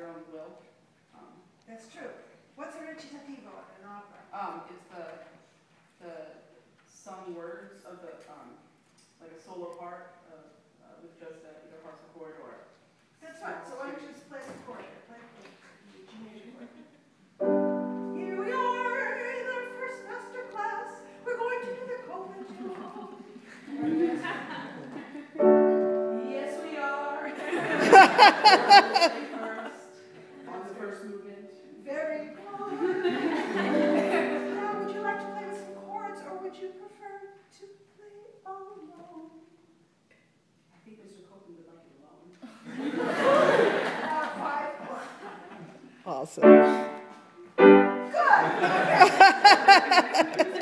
your own will. Um, That's true. What's a recitativo, an opera? Um, it's the, the some words of the, um, like a solo part of, uh, with just Awesome. Good.